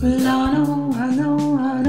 Well, oh, I know, I know, I know